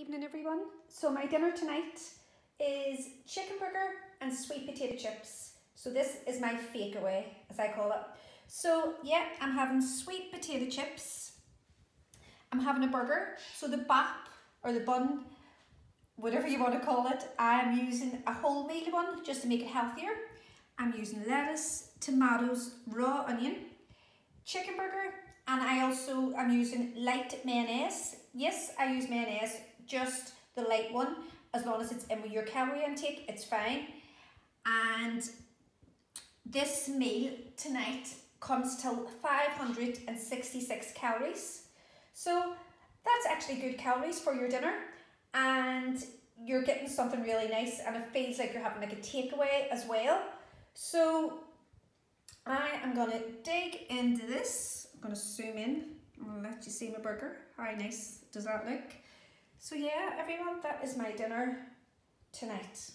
evening everyone. So my dinner tonight is chicken burger and sweet potato chips. So this is my fake away as I call it. So yeah, I'm having sweet potato chips. I'm having a burger. So the bap or the bun, whatever you want to call it, I'm using a wholemeal one just to make it healthier. I'm using lettuce, tomatoes, raw onion, chicken burger, and I also am using light mayonnaise. Yes, I use mayonnaise just the light one, as long as it's in with your calorie intake, it's fine. And this meal tonight comes to 566 calories. So that's actually good calories for your dinner and you're getting something really nice and it feels like you're having like a takeaway as well. So I am gonna dig into this. I'm gonna zoom in. I'll let you see my burger. How nice does that look? So yeah, everyone, that is my dinner tonight.